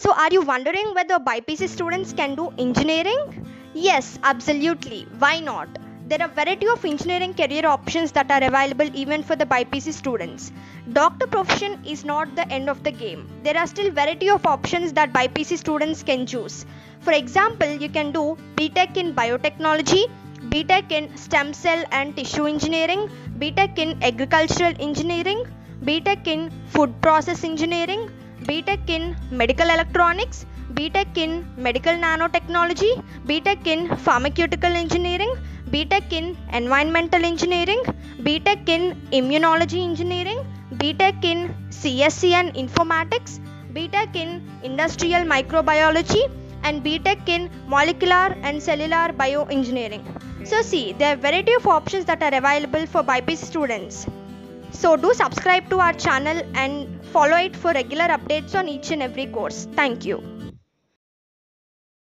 So, are you wondering whether BIPC students can do engineering? Yes, absolutely. Why not? There are a variety of engineering career options that are available even for the BIPC students. Doctor profession is not the end of the game. There are still variety of options that BIPC students can choose. For example, you can do BTech in biotechnology, BTech in stem cell and tissue engineering, BTech in agricultural engineering, BTech in food process engineering, BTech in medical electronics, BTech in medical nanotechnology, BTech in pharmaceutical engineering, BTech in environmental engineering, BTech in immunology engineering, BTech in CSC and informatics, BTech in industrial microbiology, and BTech in molecular and cellular bioengineering. So, see, there are variety of options that are available for BIPC students. So, do subscribe to our channel and follow it for regular updates on each and every course. Thank you.